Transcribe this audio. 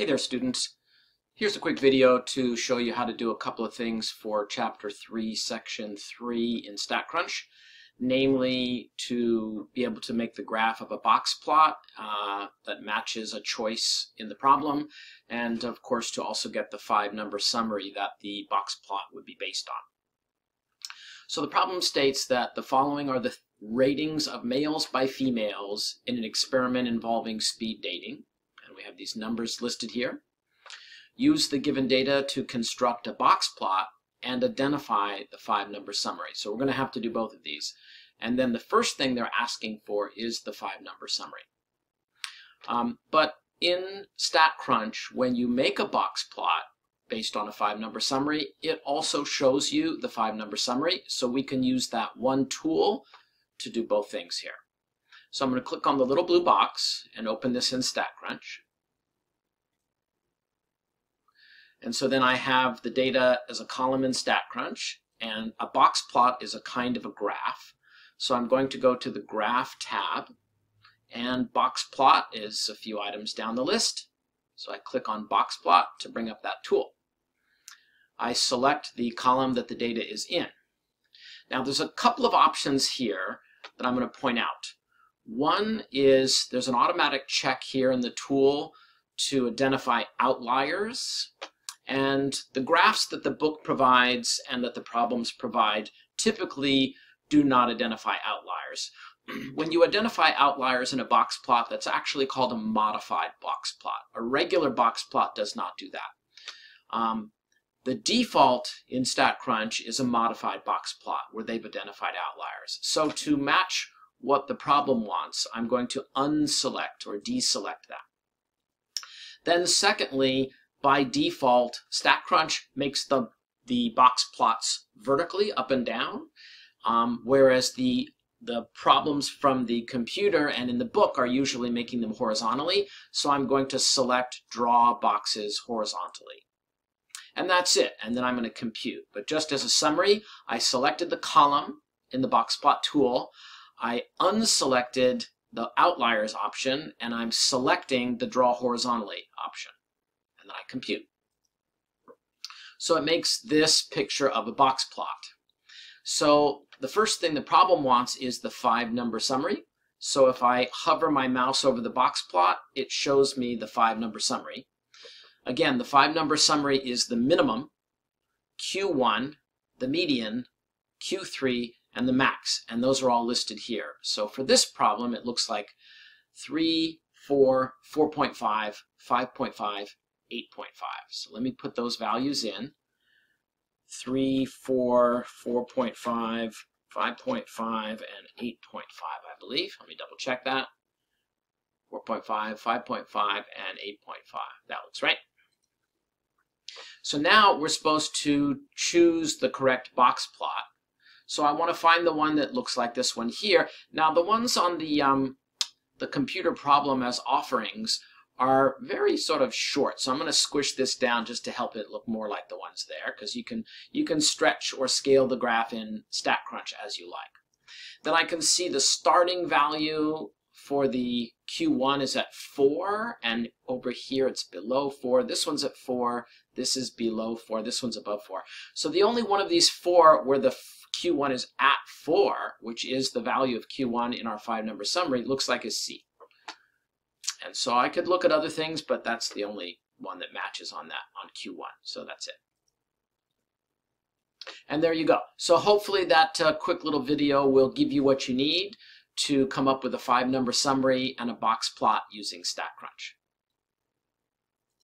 Hey there students. Here's a quick video to show you how to do a couple of things for chapter 3 section 3 in StatCrunch namely to be able to make the graph of a box plot uh, that matches a choice in the problem and of course to also get the five number summary that the box plot would be based on. So the problem states that the following are the ratings of males by females in an experiment involving speed dating we have these numbers listed here. Use the given data to construct a box plot and identify the five number summary. So we're going to have to do both of these. And then the first thing they're asking for is the five number summary. Um, but in StatCrunch, when you make a box plot based on a five number summary, it also shows you the five number summary. So we can use that one tool to do both things here. So I'm going to click on the little blue box and open this in StatCrunch. And so then I have the data as a column in StatCrunch, and a box plot is a kind of a graph. So I'm going to go to the Graph tab, and box plot is a few items down the list. So I click on box plot to bring up that tool. I select the column that the data is in. Now there's a couple of options here that I'm going to point out. One is there's an automatic check here in the tool to identify outliers. And the graphs that the book provides and that the problems provide typically do not identify outliers. when you identify outliers in a box plot, that's actually called a modified box plot. A regular box plot does not do that. Um, the default in StatCrunch is a modified box plot where they've identified outliers. So to match what the problem wants, I'm going to unselect or deselect that. Then secondly, by default, StatCrunch makes the, the box plots vertically up and down, um, whereas the the problems from the computer and in the book are usually making them horizontally, so I'm going to select draw boxes horizontally. And that's it, and then I'm going to compute. But just as a summary, I selected the column in the box plot tool, I unselected the outliers option, and I'm selecting the draw horizontally option and I compute. So it makes this picture of a box plot. So the first thing the problem wants is the five number summary. So if I hover my mouse over the box plot, it shows me the five number summary. Again, the five number summary is the minimum, Q1, the median, Q3, and the max. And those are all listed here. So for this problem, it looks like 3, 4, 4.5, 5.5, 8.5. So let me put those values in. 3, 4, 4.5, 5.5, and 8.5, I believe. Let me double check that. 4.5, 5.5, and 8.5. That looks right. So now we're supposed to choose the correct box plot. So I want to find the one that looks like this one here. Now the ones on the um, the computer problem as offerings are very sort of short. So I'm going to squish this down just to help it look more like the ones there because you can, you can stretch or scale the graph in StatCrunch as you like. Then I can see the starting value for the Q1 is at 4, and over here it's below 4. This one's at 4, this is below 4, this one's above 4. So the only one of these four where the Q1 is at 4, which is the value of Q1 in our five number summary, looks like is C. And so I could look at other things, but that's the only one that matches on that, on Q1. So that's it. And there you go. So hopefully that uh, quick little video will give you what you need to come up with a five number summary and a box plot using StatCrunch.